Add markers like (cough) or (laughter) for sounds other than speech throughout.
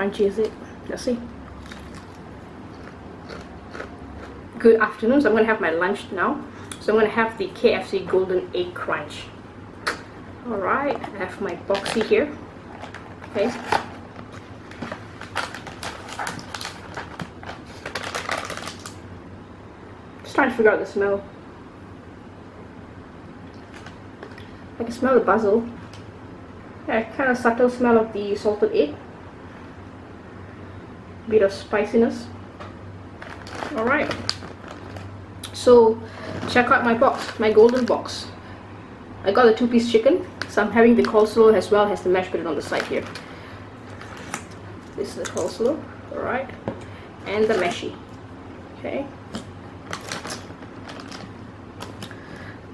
crunchy is it? Let's see. Good afternoon. So I'm going to have my lunch now. So I'm going to have the KFC Golden Egg Crunch. Alright, I have my boxy here. Okay. Just trying to figure out the smell. I can smell the basil. Yeah, kind of subtle smell of the salted egg. Bit of spiciness. Alright. So check out my box, my golden box. I got a two-piece chicken, so I'm having the coleslaw as well as the mashed potato on the side here. This is the coleslaw, alright, and the meshy. Okay.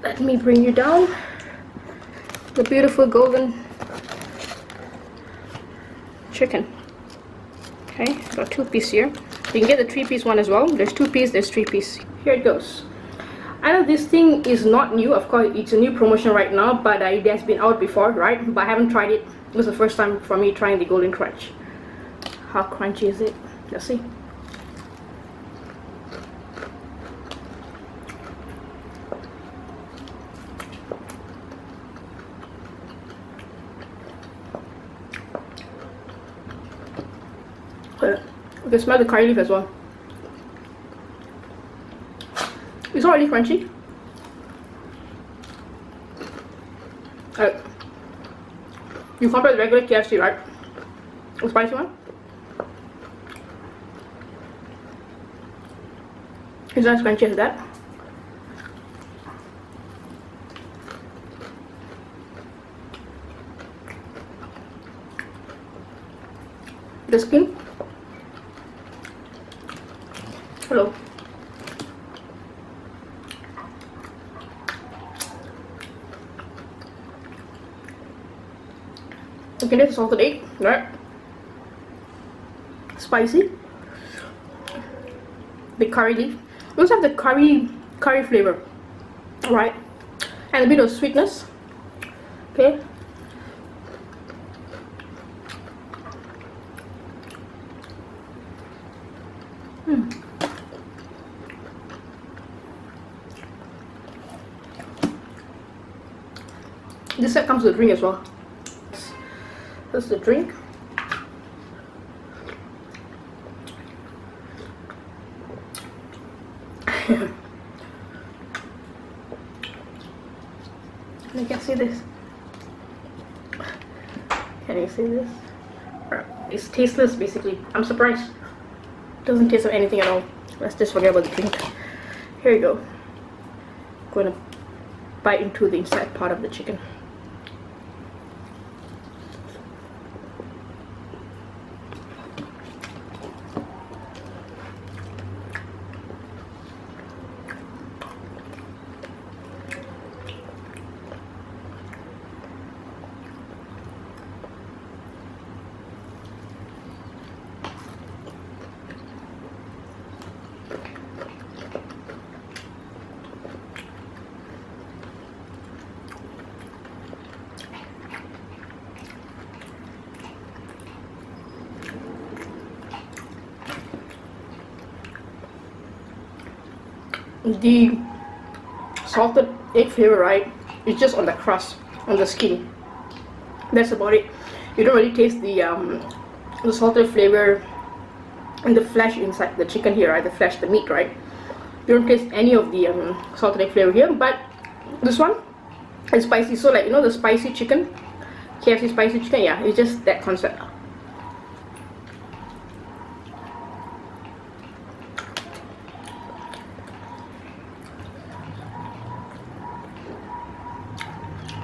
Let me bring you down the beautiful golden chicken. Okay, got two piece here. You can get the three piece one as well. There's two piece, there's three piece. Here it goes. I know this thing is not new, of course it's a new promotion right now, but uh, it has been out before, right? But I haven't tried it. It was the first time for me trying the Golden Crunch. How crunchy is it? Let's see. Uh, you can smell the curry leaf as well. It's already crunchy. Uh, you compare the regular KFC, right? The spicy one. It's not as crunchy as that. The skin. Hello. Okay, this salted egg, right? Spicy. The curry leaf. We also have the curry curry flavor, right? And a bit of sweetness. Okay. Hmm. This set comes with a drink as well. This is the drink. (laughs) Can you can see this. Can you see this? It's tasteless basically. I'm surprised. Doesn't taste of anything at all. Let's just forget about the drink. Here you go. going to bite into the inside part of the chicken. The salted egg flavor right it's just on the crust on the skin. That's about it. You don't really taste the um, the salted flavor and the flesh inside the chicken here right the flesh the meat right. You don't taste any of the um, salted egg flavor here but this one is spicy. So like you know the spicy chicken? KFC spicy chicken? Yeah it's just that concept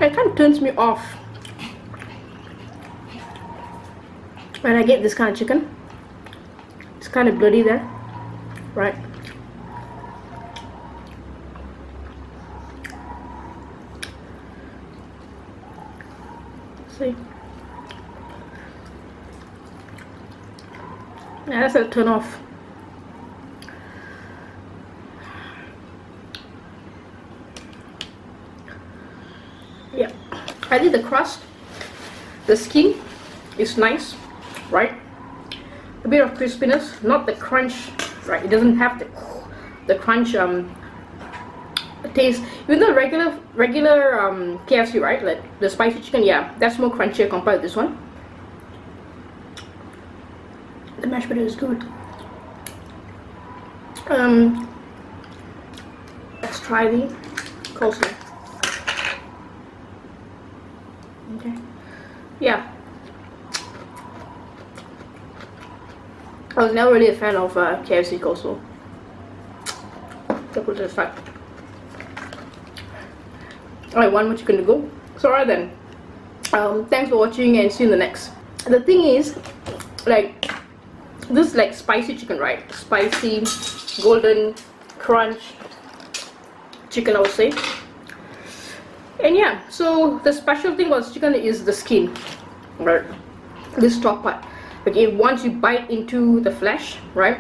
it kind of turns me off. When I get this kind of chicken. It's kind of bloody there. Right. See? Yeah that's a turn off I did the crust the skin is nice right a bit of crispiness, not the crunch, right? It doesn't have the the crunch um, taste. Even though regular regular um, KFC, right? Like the spicy chicken, yeah, that's more crunchier compared to this one. The mashed potato is good. Um, let's try the coleslaw. Okay. Yeah. I was never really a fan of uh, KFC coleslaw. That was just like. Alright, one more chicken to go. So alright then. Um, thanks for watching and see you in the next. The thing is, like, this is like spicy chicken, right? Spicy, golden, crunch chicken, I would say. And yeah, so the special thing about chicken is the skin, right? This top part. Okay, once you bite into the flesh, right?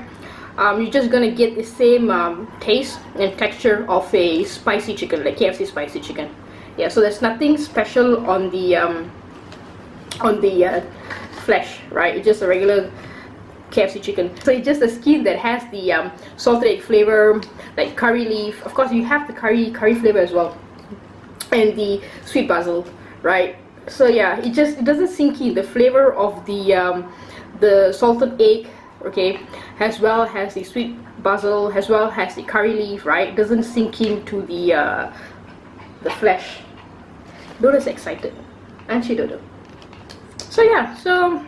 Um, you're just gonna get the same um, taste and texture of a spicy chicken, like KFC spicy chicken. Yeah, so there's nothing special on the um, on the uh, flesh, right? It's just a regular KFC chicken. So it's just the skin that has the um, salted egg flavor, like curry leaf. Of course, you have the curry curry flavor as well, and the sweet basil, right? So yeah, it just it doesn't sink in the flavor of the um, the salted egg, okay, as well as the sweet basil, as well as the curry leaf, right? Doesn't sink into the uh, the flesh. Dodo's excited, and she Dodo. So yeah, so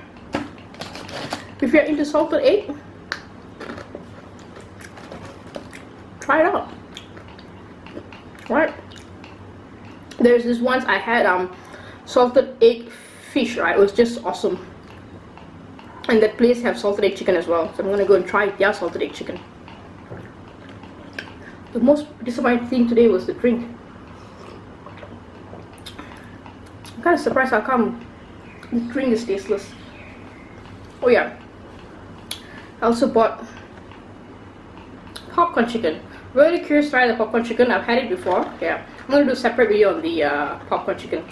if you're into salted egg, try it out. Right? There's this once I had um salted egg fish, right? It was just awesome. And that place have salted egg chicken as well. So I'm gonna go and try their salted egg chicken. The most disappointing thing today was the drink. I'm kind of surprised how come the drink is tasteless. Oh yeah, I also bought popcorn chicken. Really curious to try the popcorn chicken. I've had it before. Yeah, I'm gonna do a separate video on the uh, popcorn chicken.